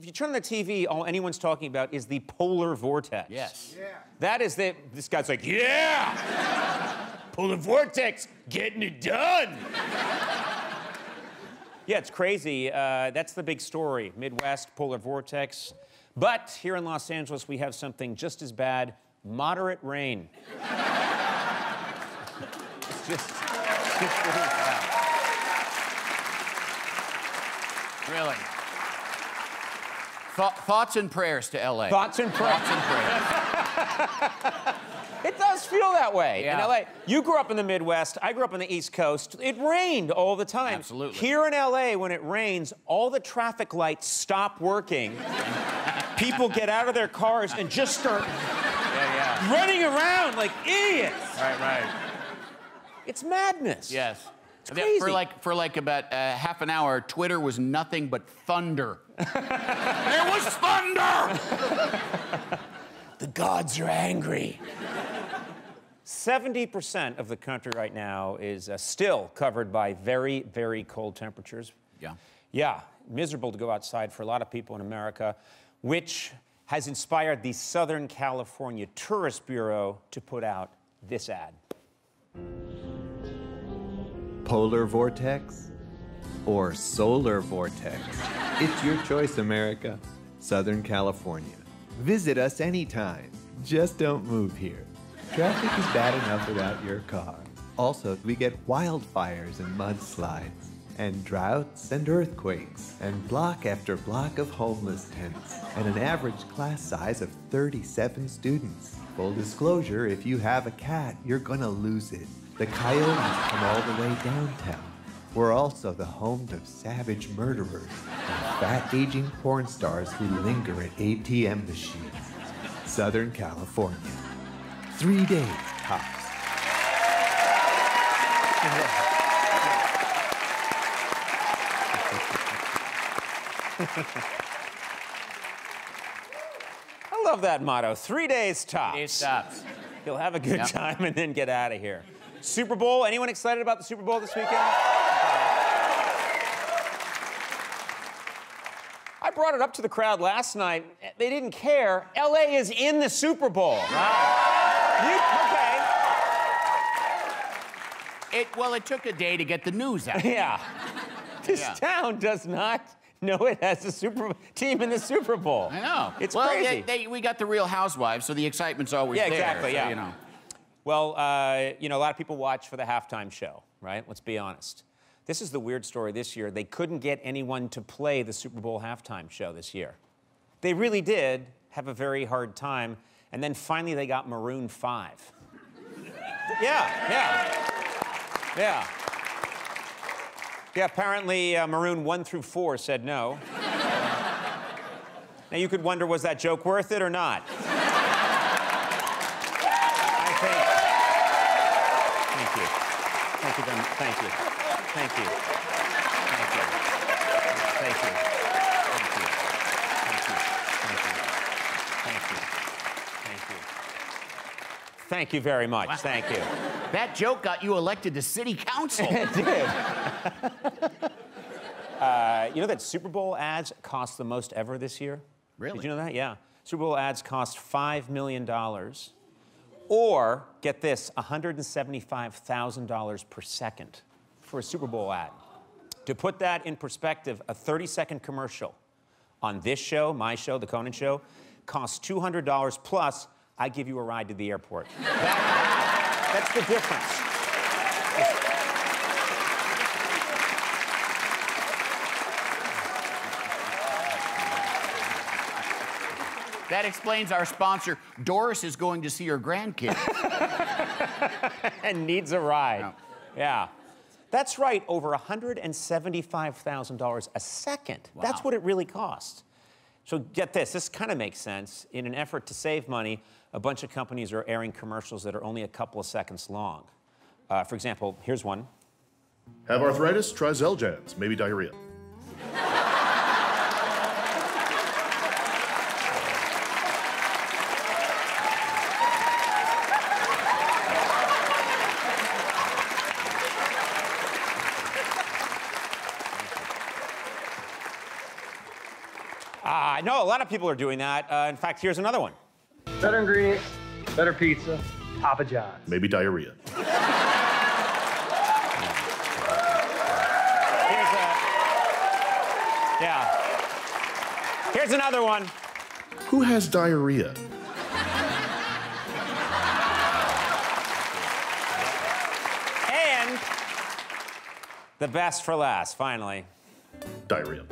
If you turn on the TV, all anyone's talking about is the polar vortex. Yes. Yeah. That is the. This guy's like, yeah, polar vortex, getting it done. yeah, it's crazy. Uh, that's the big story. Midwest polar vortex. But here in Los Angeles, we have something just as bad: moderate rain. it's just. It's just really Thou- thoughts and prayers to LA. Thoughts and prayers. Thoughts and prayers. It does feel that way Yeah. in LA. You grew up in the Midwest. I grew up on the East Coast. It rained all the time. Absolutely. Here in LA, when it rains, all the traffic lights stop working. People get out of their cars and just start yeah, yeah. running around like idiots. Right, right. It's madness. Yes. It's For like for like about uh, half an hour, Twitter was nothing but thunder. there was thunder. The gods are angry. 70% of the country right now is uh, still covered by very, very cold temperatures. Yeah. Yeah, miserable to go outside for a lot of people in America, which has inspired the Southern California Tourist Bureau to put out this ad. Polar vortex or solar vortex? It's your choice, America. Southern California. Visit us anytime. Just don't move here. Traffic is bad enough without your car. Also, we get wildfires and mudslides, and droughts and earthquakes, and block after block of homeless tents, and an average class size of 37 students. Full disclosure if you have a cat, you're gonna lose it. The coyotes come all the way downtown. We're also the home of savage murderers and fat aging porn stars who linger at ATM machines. Southern California. Three days tops. I love that motto. Three days tops. It stops. You'll have a good Yep. time and then get out of here. Super Bowl. Anyone excited about the Super Bowl this weekend? I brought it up to the crowd last night. They didn't care. LA is in the Super Bowl. You, okay. It well, it took a day to get the news out. Yeah. This Yeah. town does not know it has a super team in the Super Bowl. I know. It's well, crazy. They, they, we got the Real Housewives, so the excitement's always Yeah, there. exactly, so, yeah. You know. Well, uh, you know, a lot of people watch for the halftime show, right? Let's be honest. This is the weird story this year. They couldn't get anyone to play the Super Bowl halftime show this year. They really did have a very hard time. And then finally they got Maroon 5. yeah, yeah. Yeah. Yeah, apparently uh, Maroon 1 through 4 said no. now you could wonder was that joke worth it or not? Thank you. Thank you. Thank you. Thank you. Thank you. Thank you. Thank you. Thank you. Thank you. Thank you. Very much. Thank you. That joke got you elected to city council. It did. uh, you know that Super Bowl ads cost the most ever this year? Really? Did you know that? Yeah. Super Bowl ads cost $5 million. Or, get this, $175,000 per second for a Super Bowl ad. To put that in perspective, a 30 second commercial on this show, my show, The Conan Show, costs $200 plus I give you a ride to the airport. That- that's the difference. That explains our sponsor. Doris is going to see her grandkids. and needs a ride. Yeah. Yeah. That's right, over $175,000 a second. That's what it really costs. So get this, this kind of makes sense. In an effort to save money, a bunch of companies are airing commercials that are only a couple of seconds long. Uh, for example, here's one. Have arthritis? Try Xeljanz, maybe diarrhea. I know a lot of people are doing that. Uh, in fact, here's another one. Better ingredients, better pizza, Papa John's. Maybe diarrhea. Here's a. Yeah. Here's another one. Who has diarrhea? And the best for last, finally. Diarrhea.